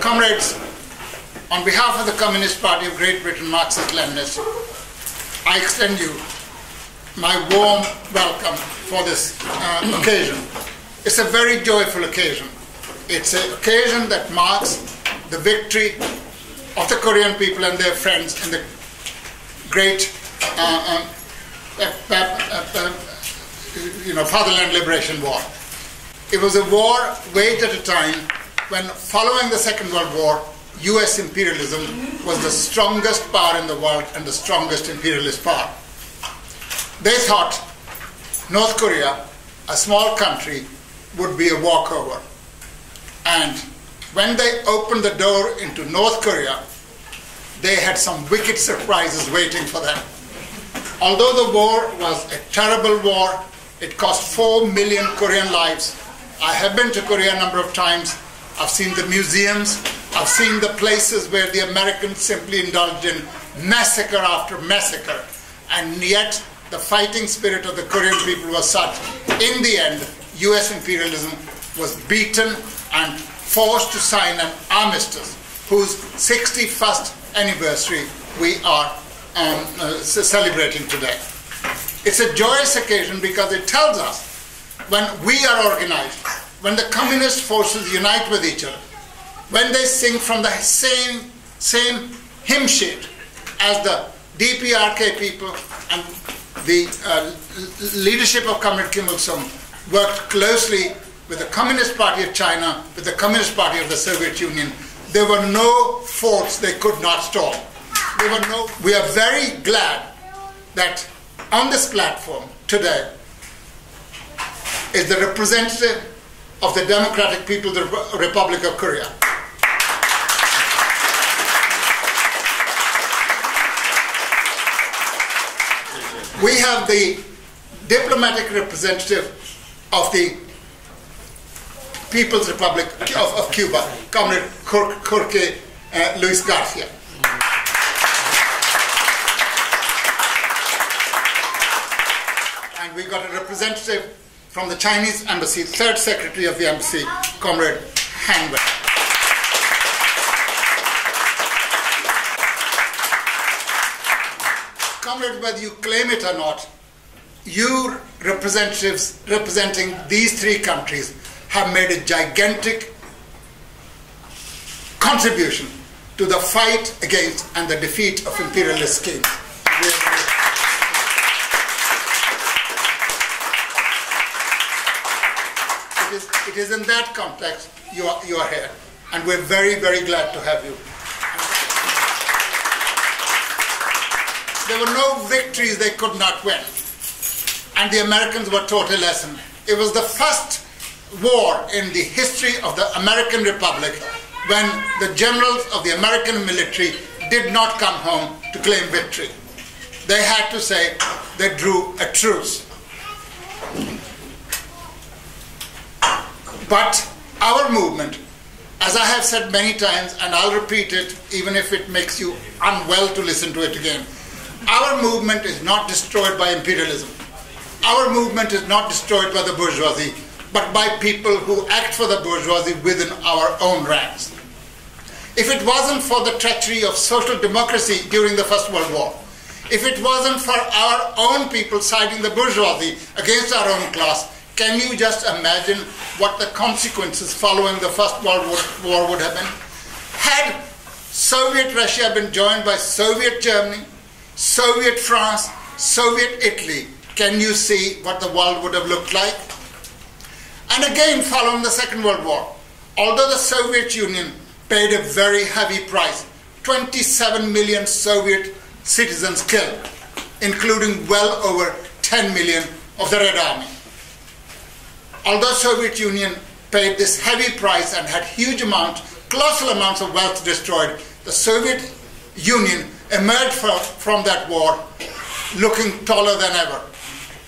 Comrades, on behalf of the Communist Party of Great Britain, Marxist Leninists, I extend you my warm welcome for this uh, occasion. It's a very joyful occasion. It's an occasion that marks the victory of the Korean people and their friends in the great uh, uh, uh, you know, Fatherland Liberation War. It was a war waged at a time when, following the Second World War, US imperialism was the strongest power in the world and the strongest imperialist power. They thought North Korea, a small country, would be a walkover. And when they opened the door into North Korea, they had some wicked surprises waiting for them. Although the war was a terrible war, it cost 4 million Korean lives. I have been to Korea a number of times. I've seen the museums. I've seen the places where the Americans simply indulged in massacre after massacre. And yet, the fighting spirit of the Korean people was such. In the end, US imperialism was beaten and forced to sign an armistice whose 61st anniversary we are um, uh, celebrating today. It's a joyous occasion because it tells us when we are organized, when the communist forces unite with each other, when they sing from the same, same hymn sheet as the DPRK people and the uh, leadership of Comrade Kim Il-sung worked closely with the Communist Party of China, with the Communist Party of the Soviet Union, there were no forts they could not storm. There were no. We are very glad that on this platform today is the representative of the Democratic People's Republic of Korea. We have the diplomatic representative of the People's Republic of, of Cuba, Comrade Jorge uh, Luis Garcia. And we've got a representative from the Chinese embassy, third secretary of the embassy, Comrade Han Wei. Comrade, whether you claim it or not, you representatives representing these three countries have made a gigantic contribution to the fight against and the defeat of imperialist schemes. It is, in that context you are, you are here, and we're very, very glad to have you. There were no victories they could not win, and the Americans were taught a lesson. It was the first war in the history of the American Republic when the generals of the American military did not come home to claim victory. They had to say they drew a truce. But our movement, as I have said many times, and I'll repeat it even if it makes you unwell to listen to it again, our movement is not destroyed by imperialism. Our movement is not destroyed by the bourgeoisie but by people who act for the bourgeoisie within our own ranks. If it wasn't for the treachery of social democracy during the First World War, if it wasn't for our own people siding the bourgeoisie against our own class, can you just imagine what the consequences following the First World War would have been? Had Soviet Russia been joined by Soviet Germany, Soviet France, Soviet Italy, can you see what the world would have looked like? And again, following the Second World War, although the Soviet Union paid a very heavy price 27 million Soviet citizens killed, including well over 10 million of the Red Army. Although Soviet Union paid this heavy price and had huge amounts, colossal amounts of wealth destroyed, the Soviet Union emerged from that war looking taller than ever.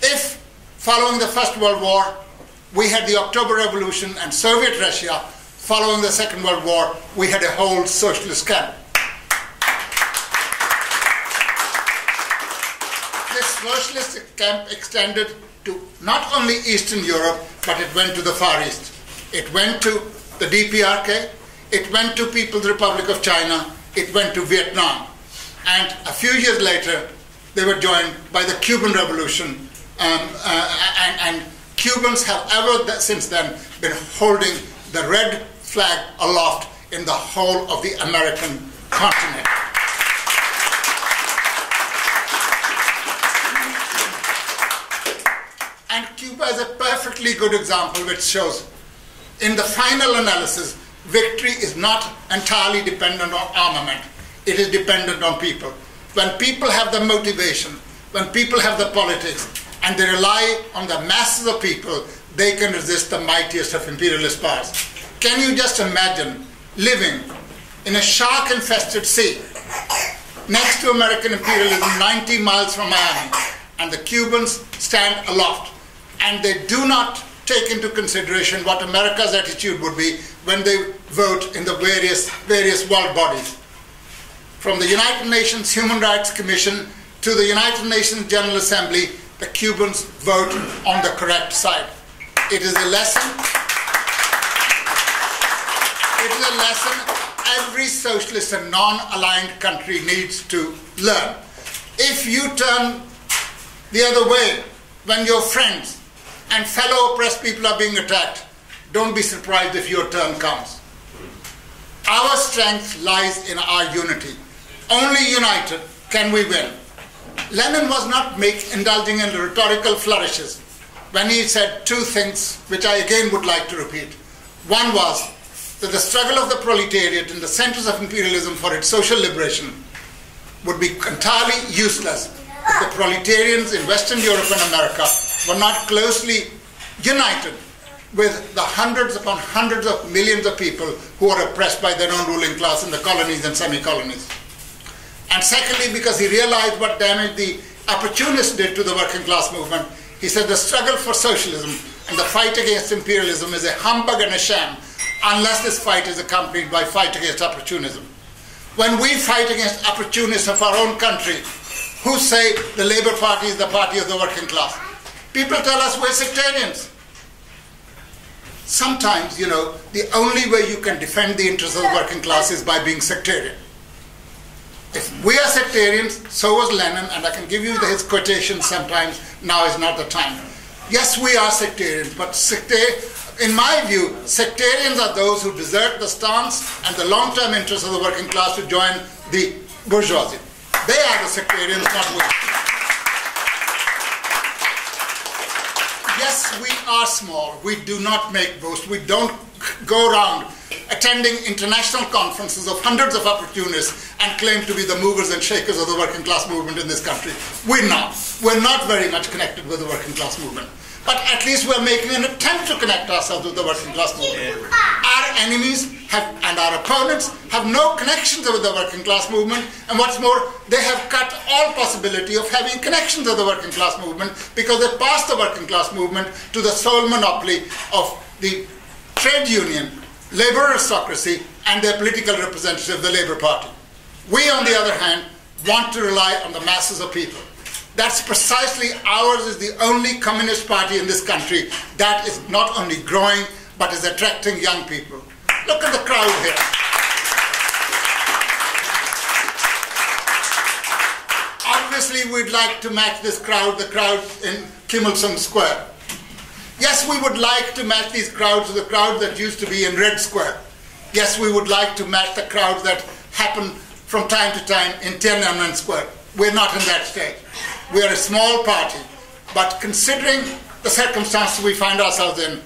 If, following the First World War, we had the October Revolution and Soviet Russia. Following the Second World War, we had a whole socialist camp. This socialist camp extended to not only Eastern Europe, but it went to the Far East. It went to the DPRK, it went to People's Republic of China, it went to Vietnam. And a few years later, they were joined by the Cuban Revolution. Um, uh, and, and Cubans have ever since then been holding the red flag aloft in the whole of the American continent. And Cuba is a perfectly good example which shows in the final analysis, victory is not entirely dependent on armament. It is dependent on people. When people have the motivation, when people have the politics, and they rely on the masses of people, they can resist the mightiest of imperialist powers. Can you just imagine living in a shark infested sea next to American imperialism 90 miles from Miami, and the Cubans stand aloft, and they do not take into consideration what America's attitude would be when they vote in the various, various world bodies. From the United Nations Human Rights Commission to the United Nations General Assembly, the Cubans vote on the correct side. It is a lesson. It is a lesson every socialist and non-aligned country needs to learn. If you turn the other way when your friends and fellow oppressed people are being attacked, don't be surprised if your turn comes. Our strength lies in our unity. Only united can we win. Lenin was not make, indulging in rhetorical flourishes when he said two things which I again would like to repeat. One was that the struggle of the proletariat in the centers of imperialism for its social liberation would be entirely useless the proletarians in Western Europe and America were not closely united with the hundreds upon hundreds of millions of people who are oppressed by their own ruling class in the colonies and semi-colonies. And secondly, because he realized what damage the opportunists did to the working class movement, he said the struggle for socialism and the fight against imperialism is a humbug and a sham unless this fight is accompanied by fight against opportunism. When we fight against opportunists of our own country, who say the Labour Party is the party of the working class, people tell us we're sectarians. Sometimes, you know, the only way you can defend the interests of the working class is by being sectarian. If we are sectarians, so was Lenin, and I can give you his quotations sometimes, now is not the time. Yes, we are sectarians, but sectarian, in my view, sectarians are those who desert the stance and the long-term interests of the working class to join the bourgeoisie. They are the sectarians, not we. Yes, we are small. We do not make boasts. We don't go around attending international conferences of hundreds of opportunists and claim to be the movers and shakers of the working class movement in this country. We're not. We're not very much connected with the working class movement but at least we're making an attempt to connect ourselves with the working class movement. Our enemies have, and our opponents have no connections with the working class movement, and what's more, they have cut all possibility of having connections with the working class movement because they passed the working class movement to the sole monopoly of the trade union, labor aristocracy, and their political representative, the Labour Party. We, on the other hand, want to rely on the masses of people. That's precisely ours is the only communist party in this country that is not only growing but is attracting young people. Look at the crowd here. Obviously, we'd like to match this crowd, the crowd in Kim Il Sung Square. Yes, we would like to match these crowds to the crowd that used to be in Red Square. Yes, we would like to match the crowds that happen from time to time in Tiananmen Square. We're not in that state. We are a small party, but considering the circumstances we find ourselves in,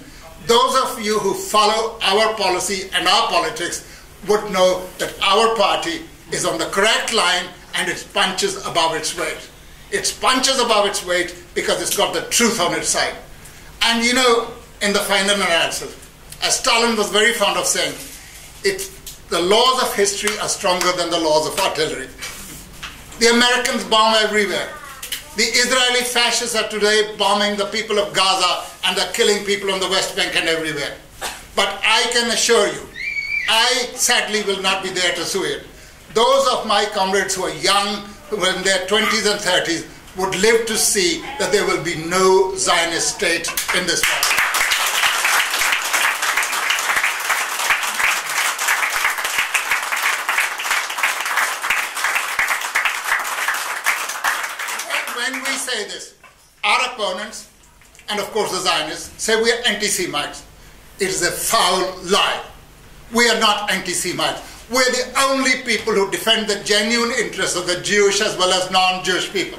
those of you who follow our policy and our politics would know that our party is on the correct line and it punches above its weight. It punches above its weight because it's got the truth on its side. And you know, in the final analysis, as Stalin was very fond of saying, it, the laws of history are stronger than the laws of artillery. The Americans bomb everywhere. The Israeli fascists are today bombing the people of Gaza and they're killing people on the West Bank and everywhere. But I can assure you, I sadly will not be there to see it. Those of my comrades who are young, who are in their 20s and 30s, would live to see that there will be no Zionist state in this world. say this. Opponents, and of course the Zionists, say we are anti Semites. It is a foul lie. We are not anti Semites. We're the only people who defend the genuine interests of the Jewish as well as non Jewish people.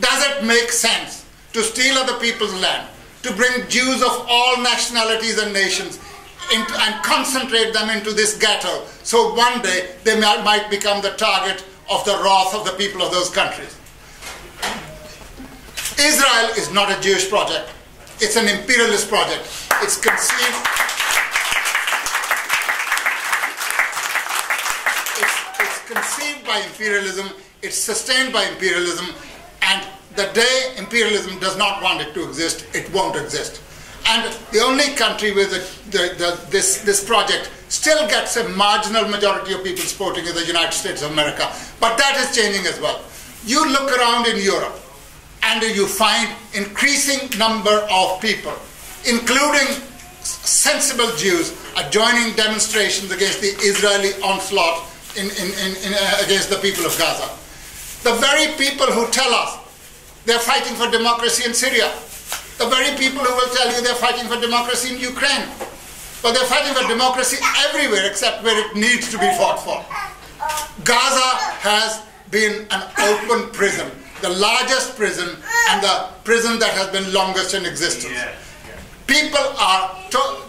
Does it make sense to steal other people's land, to bring Jews of all nationalities and nations into, and concentrate them into this ghetto so one day they might become the target of the wrath of the people of those countries? Israel is not a Jewish project. It's an imperialist project. It's conceived. It's, it's conceived by imperialism. It's sustained by imperialism. And the day imperialism does not want it to exist, it won't exist. And the only country where the, the, the, this, this project still gets a marginal majority of people supporting is the United States of America. But that is changing as well. You look around in Europe, you find increasing number of people, including sensible Jews, are joining demonstrations against the Israeli onslaught in, in, in, uh, against the people of Gaza. The very people who tell us they're fighting for democracy in Syria, the very people who will tell you they're fighting for democracy in Ukraine, but they're fighting for democracy everywhere except where it needs to be fought for. Gaza has been an open prison the largest prison and the prison that has been longest in existence. People are,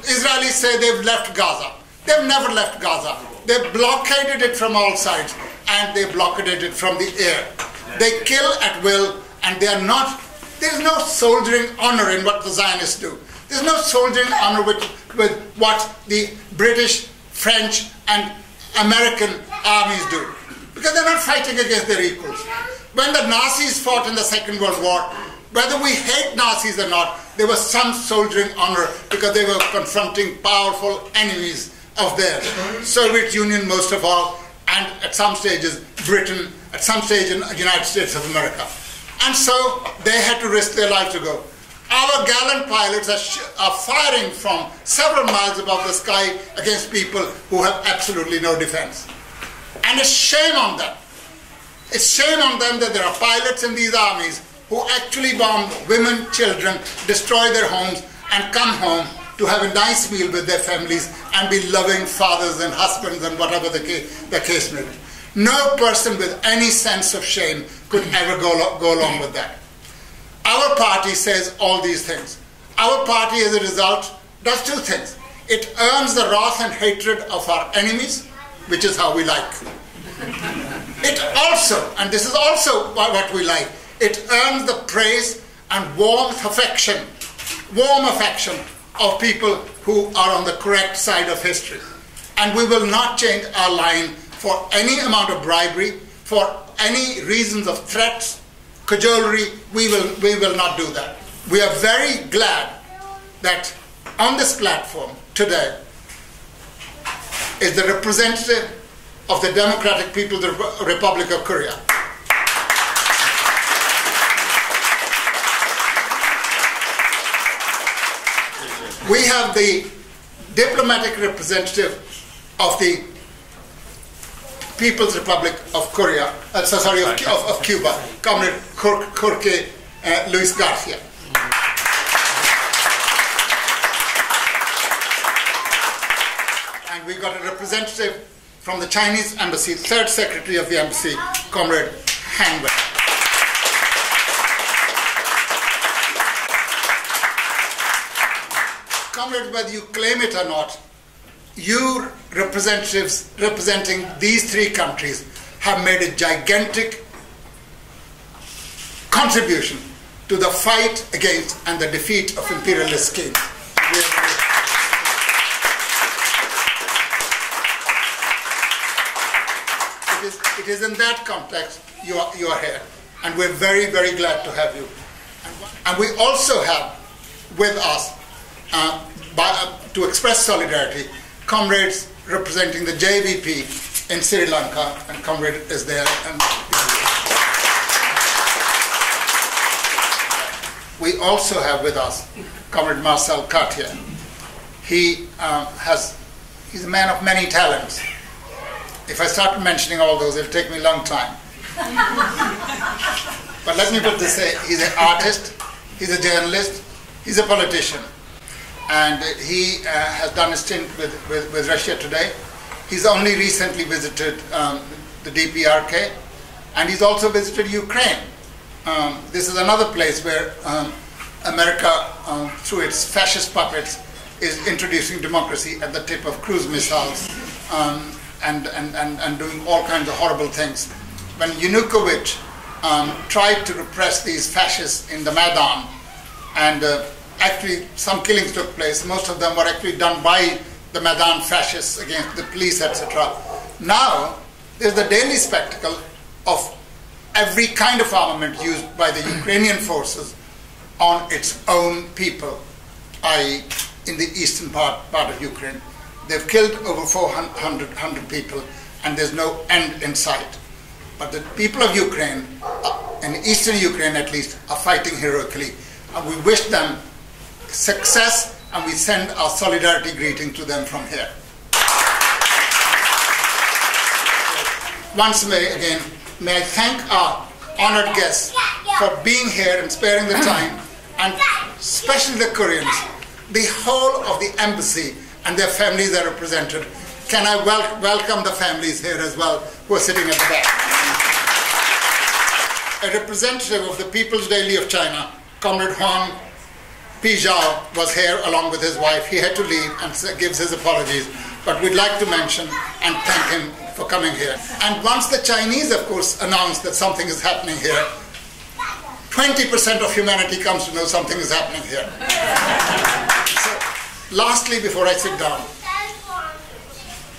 Israelis say they've left Gaza. They've never left Gaza. They blockaded it from all sides and they blockaded it from the air. They kill at will and they are not, there's no soldiering honor in what the Zionists do. There's no soldiering honor with, with what the British, French, and American armies do. Because they're not fighting against their equals. When the Nazis fought in the Second World War, whether we hate Nazis or not, there was some soldiering honor because they were confronting powerful enemies of theirs. Soviet Union most of all, and at some stages Britain, at some stage in the United States of America. And so they had to risk their life to go. Our gallant pilots are, are firing from several miles above the sky against people who have absolutely no defense. And it's shame on them. It's shame on them that there are pilots in these armies who actually bomb women, children, destroy their homes, and come home to have a nice meal with their families and be loving fathers and husbands and whatever the case, the case may be. No person with any sense of shame could ever go, go along with that. Our party says all these things. Our party, as a result, does two things. It earns the wrath and hatred of our enemies, which is how we like. It also, and this is also what we like, it earns the praise and warmth affection, warm affection of people who are on the correct side of history. And we will not change our line for any amount of bribery, for any reasons of threats, cajolery, we will, we will not do that. We are very glad that on this platform today is the representative of the Democratic People's Republic of Korea. We have the diplomatic representative of the People's Republic of Korea, uh, sorry, of, of, of, Cuba, Comrade Jorge uh, Luis Garcia. And we got a representative from the Chinese embassy, third secretary of the embassy, Comrade Han Wei. Comrades, whether you claim it or not, you representatives representing these three countries have made a gigantic contribution to the fight against and the defeat of imperialist schemes. It is in that context you are, you are here. And we're very, very glad to have you. And we also have with us, uh, by, uh, to express solidarity, comrades representing the JVP in Sri Lanka, and comrade is there. And we also have with us comrade Marcel Cartier. He um, has, he's a man of many talents. If I start mentioning all those, it'll take me a long time. But let me put this way, he's an artist, he's a journalist, he's a politician. And he uh, has done a stint with, with, with, Russia today. He's only recently visited um, the DPRK, and he's also visited Ukraine. Um, this is another place where um, America, um, through its fascist puppets, is introducing democracy at the tip of cruise missiles um, and, and, and, and doing all kinds of horrible things. When Yanukovych um, tried to repress these fascists in the Maidan, and uh, actually some killings took place. Most of them were actually done by the Maidan fascists against the police, etc. Now, there's the daily spectacle of every kind of armament used by the Ukrainian forces on its own people, i.e., in the eastern part, part of Ukraine. They've killed over 400 people, and there's no end in sight. But the people of Ukraine, uh, in eastern Ukraine at least, are fighting heroically. And we wish them success and we send our solidarity greeting to them from here. Once may again, may I thank our honored guests for being here and sparing the time, and especially the Koreans, the whole of the embassy and their families are represented. Can I wel welcome the families here as well who are sitting at the back? A representative of the People's Daily of China, Comrade Huang Pizhao, was here along with his wife. He had to leave and gives his apologies, but we'd like to mention and thank him for coming here. And once the Chinese, of course, announce that something is happening here, 20% of humanity comes to know something is happening here. Lastly, before I sit down,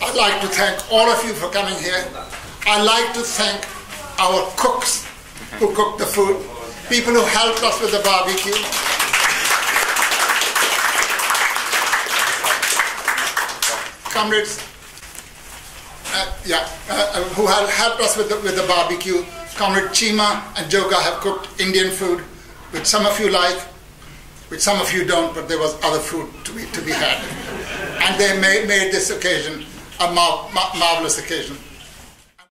I'd like to thank all of you for coming here. I'd like to thank our cooks who cooked the food, people who helped us with the barbecue. Comrades, uh, yeah, uh who have helped us with the, with the barbecue. Comrade Chima and Joga have cooked Indian food, which some of you like, which some of you don't, but there was other food to be, to be had. And they made, made this occasion a mar mar marvelous occasion.